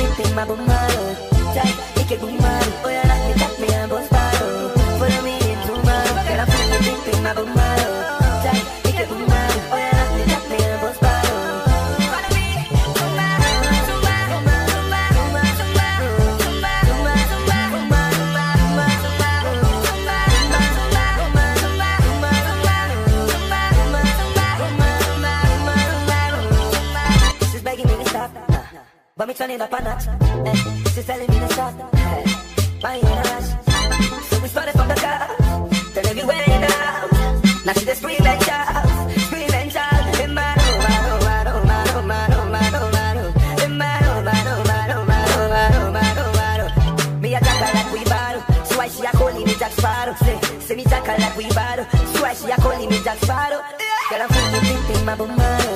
Think my bumalo, tay, my bumalo but me turning up a notch. eh. She's telling me to stop, eh, you in a rush? So we started from the car, then everywhere the house. Now she just scream and shout, scream and shout. In my room, my room, my room, my room. In my room, my room, my room, my room. Me a like we battle, so why she a calling me Jack Sparrow? Say, say me like we why she calling me Jack Sparrow? Girl, I'm feeling deep in my bumaro.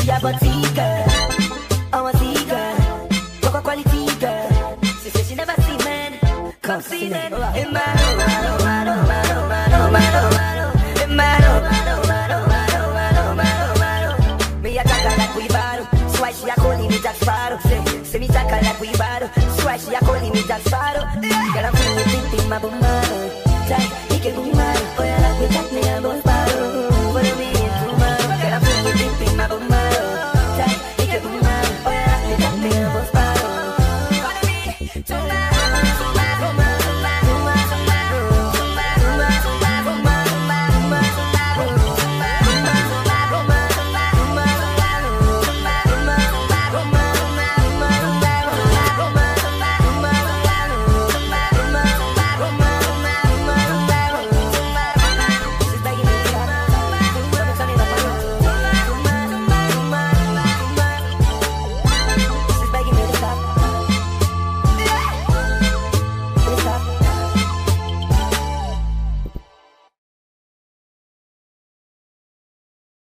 She a body girl, I want see girl, Coca quality girl. She say she never see men, come see men. In my a she a calling me Jack Sparrow? Say, say me like we battle, why she a calling me Jack Sparrow? Girl, I'm feeling my bumaro.